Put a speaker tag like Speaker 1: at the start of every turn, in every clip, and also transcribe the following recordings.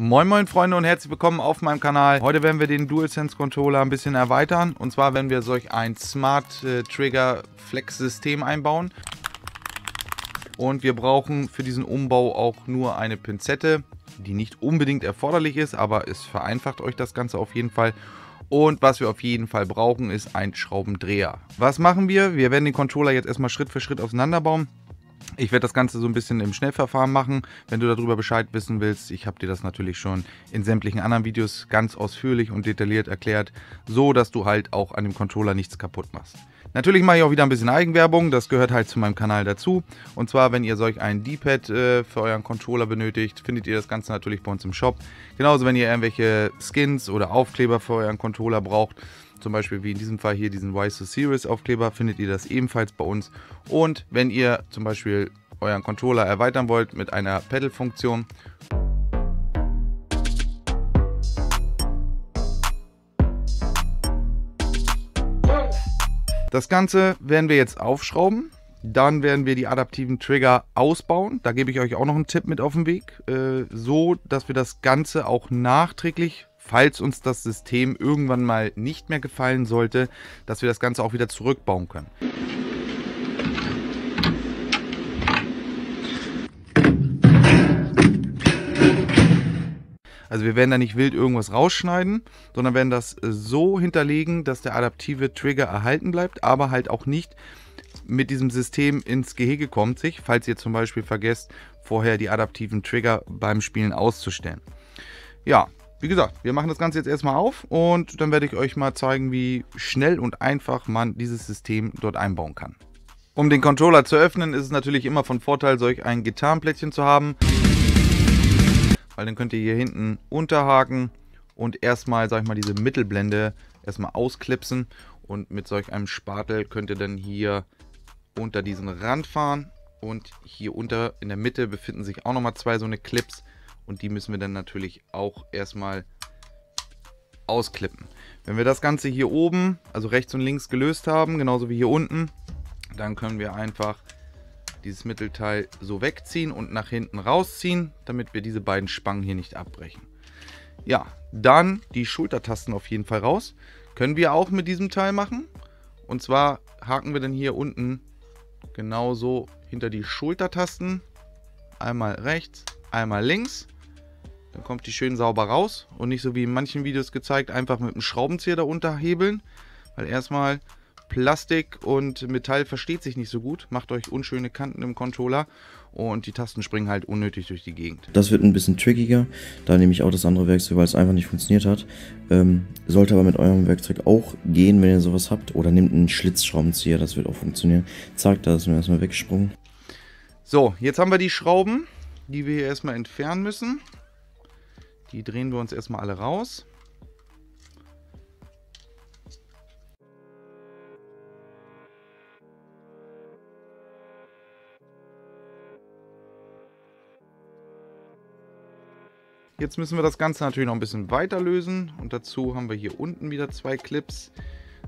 Speaker 1: Moin moin Freunde und herzlich willkommen auf meinem Kanal. Heute werden wir den DualSense Controller ein bisschen erweitern. Und zwar werden wir solch ein Smart äh, Trigger Flex System einbauen. Und wir brauchen für diesen Umbau auch nur eine Pinzette, die nicht unbedingt erforderlich ist, aber es vereinfacht euch das Ganze auf jeden Fall. Und was wir auf jeden Fall brauchen, ist ein Schraubendreher. Was machen wir? Wir werden den Controller jetzt erstmal Schritt für Schritt auseinanderbauen. Ich werde das Ganze so ein bisschen im Schnellverfahren machen. Wenn du darüber Bescheid wissen willst, ich habe dir das natürlich schon in sämtlichen anderen Videos ganz ausführlich und detailliert erklärt, so dass du halt auch an dem Controller nichts kaputt machst. Natürlich mache ich auch wieder ein bisschen Eigenwerbung, das gehört halt zu meinem Kanal dazu. Und zwar, wenn ihr solch ein D-Pad äh, für euren Controller benötigt, findet ihr das Ganze natürlich bei uns im Shop. Genauso, wenn ihr irgendwelche Skins oder Aufkleber für euren Controller braucht, zum Beispiel wie in diesem Fall hier diesen Wise Series Aufkleber, findet ihr das ebenfalls bei uns. Und wenn ihr zum Beispiel euren Controller erweitern wollt mit einer Pedal-Funktion, Das Ganze werden wir jetzt aufschrauben. Dann werden wir die adaptiven Trigger ausbauen. Da gebe ich euch auch noch einen Tipp mit auf den Weg. Äh, so, dass wir das Ganze auch nachträglich falls uns das System irgendwann mal nicht mehr gefallen sollte, dass wir das Ganze auch wieder zurückbauen können. Also wir werden da nicht wild irgendwas rausschneiden, sondern werden das so hinterlegen, dass der adaptive Trigger erhalten bleibt, aber halt auch nicht mit diesem System ins Gehege kommt sich, falls ihr zum Beispiel vergesst, vorher die adaptiven Trigger beim Spielen auszustellen. Ja, wie gesagt, wir machen das Ganze jetzt erstmal auf und dann werde ich euch mal zeigen, wie schnell und einfach man dieses System dort einbauen kann. Um den Controller zu öffnen, ist es natürlich immer von Vorteil, solch ein Gitarrenplättchen zu haben. Weil dann könnt ihr hier hinten unterhaken und erstmal, sag ich mal, diese Mittelblende erstmal ausklipsen. Und mit solch einem Spatel könnt ihr dann hier unter diesen Rand fahren. Und hier unter in der Mitte befinden sich auch nochmal zwei so eine Clips. Und die müssen wir dann natürlich auch erstmal ausklippen. Wenn wir das Ganze hier oben, also rechts und links gelöst haben, genauso wie hier unten, dann können wir einfach dieses Mittelteil so wegziehen und nach hinten rausziehen, damit wir diese beiden Spangen hier nicht abbrechen. Ja, dann die Schultertasten auf jeden Fall raus. Können wir auch mit diesem Teil machen. Und zwar haken wir dann hier unten genauso hinter die Schultertasten. Einmal rechts, einmal links. Dann kommt die schön sauber raus und nicht so wie in manchen Videos gezeigt, einfach mit einem Schraubenzieher darunter hebeln. Weil erstmal Plastik und Metall versteht sich nicht so gut, macht euch unschöne Kanten im Controller und die Tasten springen halt unnötig durch die Gegend.
Speaker 2: Das wird ein bisschen trickiger, da nehme ich auch das andere Werkzeug, weil es einfach nicht funktioniert hat. Ähm, sollte aber mit eurem Werkzeug auch gehen, wenn ihr sowas habt. Oder nehmt einen Schlitzschraubenzieher, das wird auch funktionieren. Zack, da ist mir erstmal weggesprungen.
Speaker 1: So, jetzt haben wir die Schrauben, die wir hier erstmal entfernen müssen. Die drehen wir uns erstmal alle raus. Jetzt müssen wir das Ganze natürlich noch ein bisschen weiter lösen und dazu haben wir hier unten wieder zwei Clips.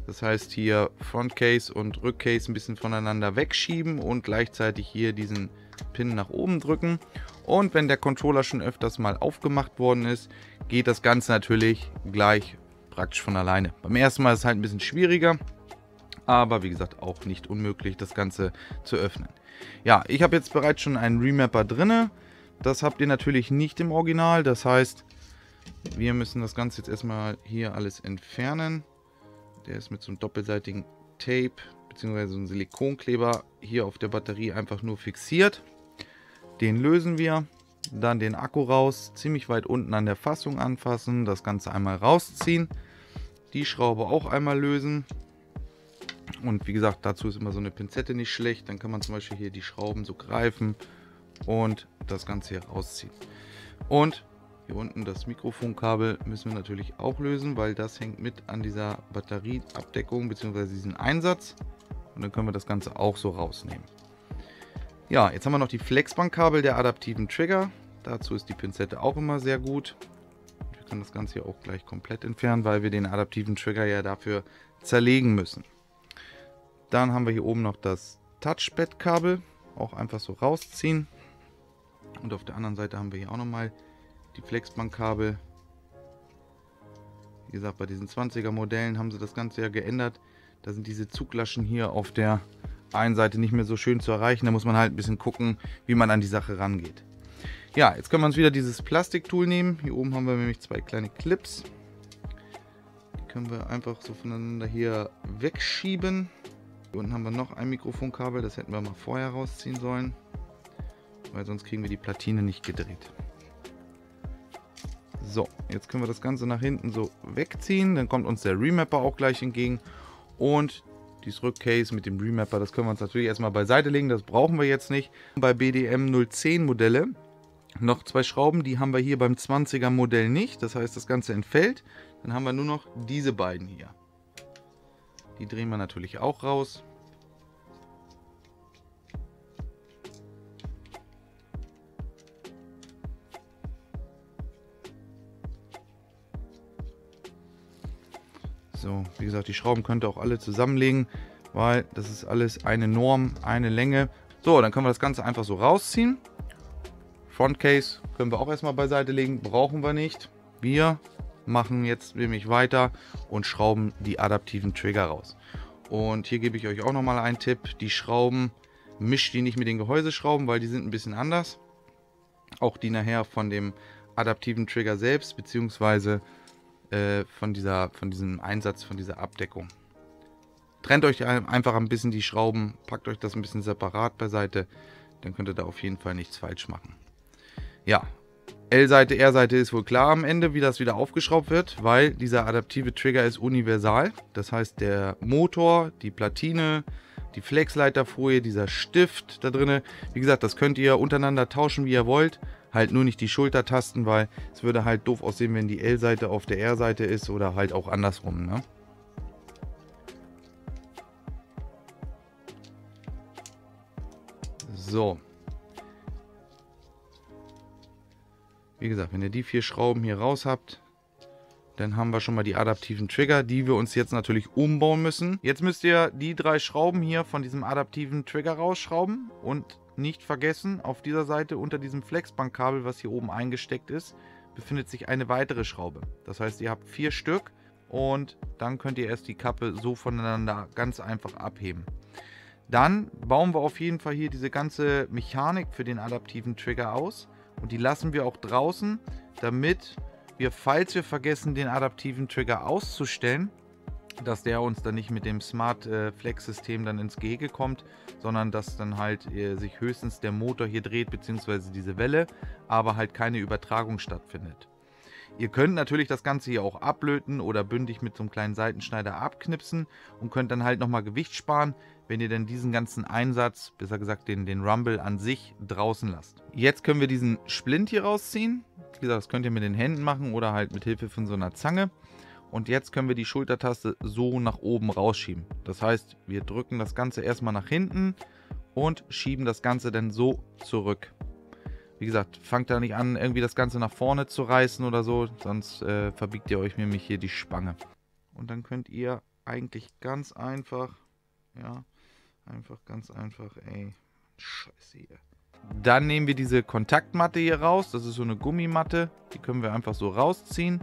Speaker 1: Das heißt hier Frontcase und Rückcase ein bisschen voneinander wegschieben und gleichzeitig hier diesen Pin nach oben drücken. Und wenn der Controller schon öfters mal aufgemacht worden ist, geht das Ganze natürlich gleich praktisch von alleine. Beim ersten Mal ist es halt ein bisschen schwieriger, aber wie gesagt auch nicht unmöglich, das Ganze zu öffnen. Ja, ich habe jetzt bereits schon einen Remapper drinne. Das habt ihr natürlich nicht im Original, das heißt, wir müssen das Ganze jetzt erstmal hier alles entfernen. Der ist mit so einem doppelseitigen Tape bzw. so einem Silikonkleber hier auf der Batterie einfach nur fixiert. Den lösen wir. Dann den Akku raus, ziemlich weit unten an der Fassung anfassen, das Ganze einmal rausziehen. Die Schraube auch einmal lösen. Und wie gesagt, dazu ist immer so eine Pinzette nicht schlecht. Dann kann man zum Beispiel hier die Schrauben so greifen und das Ganze hier rausziehen. Und hier unten das Mikrofonkabel müssen wir natürlich auch lösen, weil das hängt mit an dieser Batterieabdeckung bzw. diesen Einsatz. Und dann können wir das Ganze auch so rausnehmen. Ja, jetzt haben wir noch die Flexbankkabel der adaptiven Trigger. Dazu ist die Pinzette auch immer sehr gut. Wir können das Ganze hier auch gleich komplett entfernen, weil wir den adaptiven Trigger ja dafür zerlegen müssen. Dann haben wir hier oben noch das Touchpad-Kabel. Auch einfach so rausziehen. Und auf der anderen Seite haben wir hier auch nochmal die Flexbandkabel. Wie gesagt, bei diesen 20er Modellen haben sie das Ganze ja geändert. Da sind diese Zuglaschen hier auf der einen Seite nicht mehr so schön zu erreichen. Da muss man halt ein bisschen gucken, wie man an die Sache rangeht. Ja, jetzt können wir uns wieder dieses Plastiktool nehmen. Hier oben haben wir nämlich zwei kleine Clips. Die können wir einfach so voneinander hier wegschieben. Hier unten haben wir noch ein Mikrofonkabel. Das hätten wir mal vorher rausziehen sollen. Weil sonst kriegen wir die Platine nicht gedreht. So, jetzt können wir das Ganze nach hinten so wegziehen. Dann kommt uns der Remapper auch gleich entgegen. Und dieses Rückcase mit dem Remapper, das können wir uns natürlich erstmal beiseite legen. Das brauchen wir jetzt nicht. Bei BDM 010 Modelle noch zwei Schrauben, die haben wir hier beim 20er Modell nicht. Das heißt, das Ganze entfällt. Dann haben wir nur noch diese beiden hier. Die drehen wir natürlich auch raus. So, wie gesagt, die Schrauben könnt ihr auch alle zusammenlegen, weil das ist alles eine Norm, eine Länge. So, dann können wir das Ganze einfach so rausziehen. Frontcase können wir auch erstmal beiseite legen, brauchen wir nicht. Wir machen jetzt nämlich weiter und schrauben die adaptiven Trigger raus. Und hier gebe ich euch auch nochmal einen Tipp. Die Schrauben, mischt die nicht mit den Gehäuseschrauben, weil die sind ein bisschen anders. Auch die nachher von dem adaptiven Trigger selbst, beziehungsweise äh, von, dieser, von diesem Einsatz, von dieser Abdeckung. Trennt euch einfach ein bisschen die Schrauben, packt euch das ein bisschen separat beiseite, dann könnt ihr da auf jeden Fall nichts falsch machen. Ja, L-Seite, R-Seite ist wohl klar am Ende, wie das wieder aufgeschraubt wird, weil dieser adaptive Trigger ist universal. Das heißt, der Motor, die Platine, die Flexleiterfolie, dieser Stift da drin, wie gesagt, das könnt ihr untereinander tauschen, wie ihr wollt. Halt nur nicht die Schultertasten, weil es würde halt doof aussehen, wenn die L-Seite auf der R-Seite ist oder halt auch andersrum. Ne? So. Wie gesagt, wenn ihr die vier Schrauben hier raus habt, dann haben wir schon mal die adaptiven Trigger, die wir uns jetzt natürlich umbauen müssen. Jetzt müsst ihr die drei Schrauben hier von diesem adaptiven Trigger rausschrauben und nicht vergessen, auf dieser Seite unter diesem Flexbandkabel, was hier oben eingesteckt ist, befindet sich eine weitere Schraube. Das heißt, ihr habt vier Stück und dann könnt ihr erst die Kappe so voneinander ganz einfach abheben. Dann bauen wir auf jeden Fall hier diese ganze Mechanik für den adaptiven Trigger aus und die lassen wir auch draußen, damit wir, falls wir vergessen, den adaptiven Trigger auszustellen, dass der uns dann nicht mit dem Smart äh, Flex System dann ins Gehege kommt, sondern dass dann halt äh, sich höchstens der Motor hier dreht, beziehungsweise diese Welle, aber halt keine Übertragung stattfindet. Ihr könnt natürlich das Ganze hier auch ablöten oder bündig mit so einem kleinen Seitenschneider abknipsen und könnt dann halt nochmal Gewicht sparen, wenn ihr denn diesen ganzen Einsatz, besser gesagt den, den Rumble an sich, draußen lasst. Jetzt können wir diesen Splint hier rausziehen. Wie gesagt, das könnt ihr mit den Händen machen oder halt mit Hilfe von so einer Zange. Und jetzt können wir die Schultertaste so nach oben rausschieben. Das heißt, wir drücken das Ganze erstmal nach hinten und schieben das Ganze dann so zurück. Wie gesagt, fangt da nicht an, irgendwie das Ganze nach vorne zu reißen oder so, sonst äh, verbiegt ihr euch nämlich hier die Spange. Und dann könnt ihr eigentlich ganz einfach, ja, einfach ganz einfach, ey, scheiße hier. Dann nehmen wir diese Kontaktmatte hier raus, das ist so eine Gummimatte, die können wir einfach so rausziehen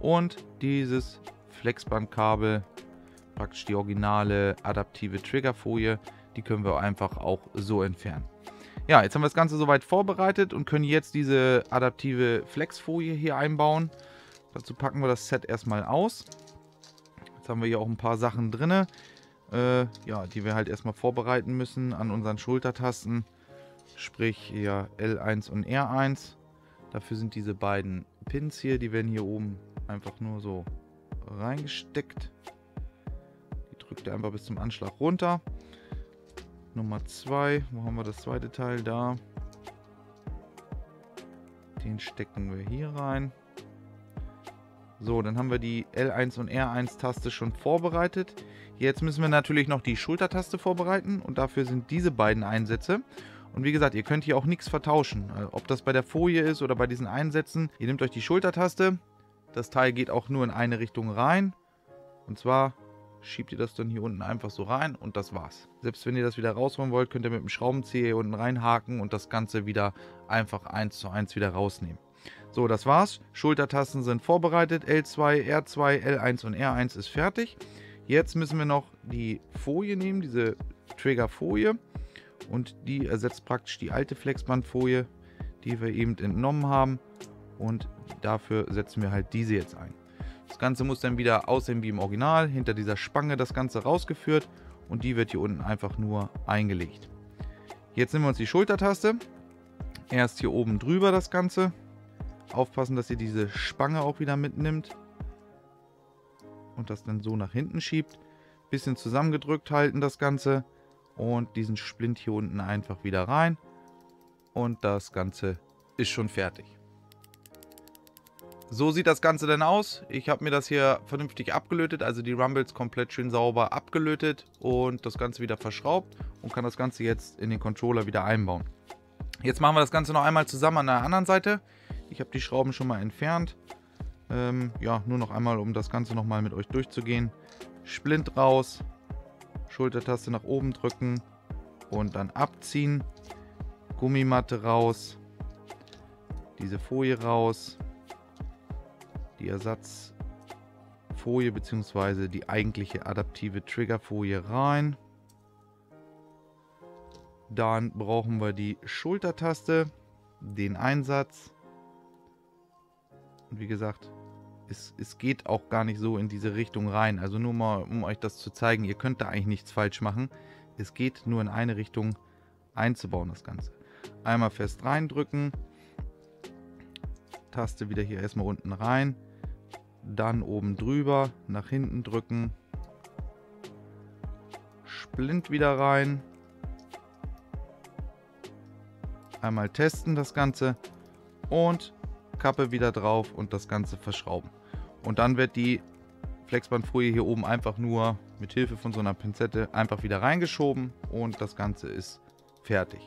Speaker 1: und dieses Flexbandkabel, praktisch die originale adaptive Triggerfolie, die können wir einfach auch so entfernen. Ja, jetzt haben wir das Ganze soweit vorbereitet und können jetzt diese adaptive Flexfolie hier einbauen. Dazu packen wir das Set erstmal aus. Jetzt haben wir hier auch ein paar Sachen drin, äh, ja, die wir halt erstmal vorbereiten müssen an unseren Schultertasten. Sprich hier L1 und R1. Dafür sind diese beiden Pins hier, die werden hier oben einfach nur so reingesteckt. Die drückt ihr einfach bis zum Anschlag runter. Nummer 2, wo haben wir das zweite Teil da? Den stecken wir hier rein. So, dann haben wir die L1 und R1 Taste schon vorbereitet. Jetzt müssen wir natürlich noch die Schultertaste vorbereiten und dafür sind diese beiden Einsätze. Und wie gesagt, ihr könnt hier auch nichts vertauschen. Also, ob das bei der Folie ist oder bei diesen Einsätzen. Ihr nehmt euch die Schultertaste, das Teil geht auch nur in eine Richtung rein. Und zwar schiebt ihr das dann hier unten einfach so rein und das war's. Selbst wenn ihr das wieder rausholen wollt, könnt ihr mit dem Schraubenzieher hier unten reinhaken und das Ganze wieder einfach eins zu eins wieder rausnehmen. So, das war's. Schultertasten sind vorbereitet. L2, R2, L1 und R1 ist fertig. Jetzt müssen wir noch die Folie nehmen, diese Triggerfolie. Und die ersetzt praktisch die alte Flexbandfolie, die wir eben entnommen haben. Und dafür setzen wir halt diese jetzt ein. Das Ganze muss dann wieder aussehen wie im Original. Hinter dieser Spange das Ganze rausgeführt. Und die wird hier unten einfach nur eingelegt. Jetzt nehmen wir uns die Schultertaste. Erst hier oben drüber das Ganze. Aufpassen, dass ihr diese Spange auch wieder mitnimmt. Und das dann so nach hinten schiebt. Bisschen zusammengedrückt halten das Ganze. Und diesen Splint hier unten einfach wieder rein. Und das Ganze ist schon fertig. So sieht das Ganze dann aus. Ich habe mir das hier vernünftig abgelötet, also die Rumbles komplett schön sauber abgelötet und das Ganze wieder verschraubt und kann das Ganze jetzt in den Controller wieder einbauen. Jetzt machen wir das Ganze noch einmal zusammen an der anderen Seite. Ich habe die Schrauben schon mal entfernt. Ähm, ja, nur noch einmal, um das Ganze nochmal mit euch durchzugehen. Splint raus, Schultertaste nach oben drücken und dann abziehen. Gummimatte raus, diese Folie raus, die Ersatzfolie bzw. die eigentliche adaptive Triggerfolie rein. Dann brauchen wir die Schultertaste, den Einsatz. Und wie gesagt, es, es geht auch gar nicht so in diese Richtung rein. Also nur mal, um euch das zu zeigen, ihr könnt da eigentlich nichts falsch machen. Es geht nur in eine Richtung einzubauen, das Ganze. Einmal fest reindrücken. Taste wieder hier erstmal unten rein dann oben drüber, nach hinten drücken, Splint wieder rein, einmal testen das Ganze und Kappe wieder drauf und das Ganze verschrauben. Und dann wird die Flexbandfolie hier oben einfach nur mit Hilfe von so einer Pinzette einfach wieder reingeschoben und das Ganze ist fertig.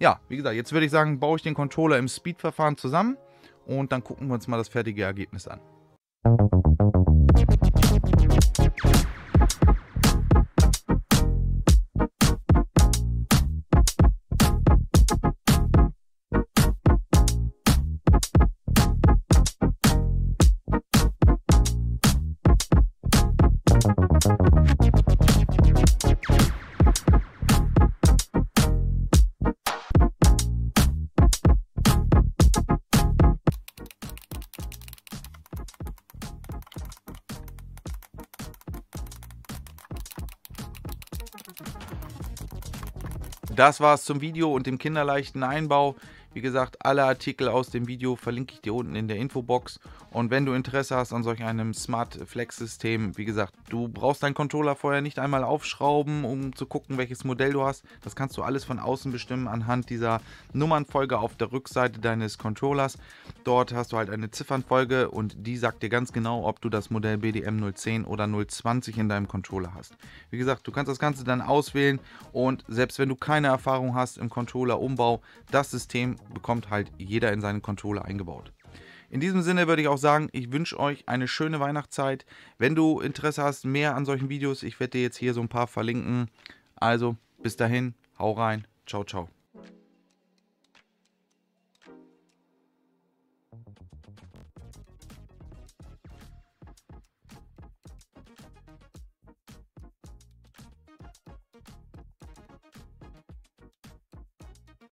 Speaker 1: Ja, wie gesagt, jetzt würde ich sagen, baue ich den Controller im Speed-Verfahren zusammen und dann gucken wir uns mal das fertige Ergebnis an. Das war's zum Video und dem kinderleichten Einbau. Wie gesagt, alle Artikel aus dem Video verlinke ich dir unten in der Infobox. Und wenn du Interesse hast an solch einem Smart Flex System, wie gesagt, du brauchst deinen Controller vorher nicht einmal aufschrauben, um zu gucken, welches Modell du hast. Das kannst du alles von außen bestimmen anhand dieser Nummernfolge auf der Rückseite deines Controllers. Dort hast du halt eine Ziffernfolge und die sagt dir ganz genau, ob du das Modell BDM 010 oder 020 in deinem Controller hast. Wie gesagt, du kannst das Ganze dann auswählen und selbst wenn du keine Erfahrung hast im Controller-Umbau, das System bekommt halt jeder in seinen Controller eingebaut. In diesem Sinne würde ich auch sagen, ich wünsche euch eine schöne Weihnachtszeit. Wenn du Interesse hast, mehr an solchen Videos, ich werde dir jetzt hier so ein paar verlinken. Also, bis dahin, hau rein, ciao, ciao.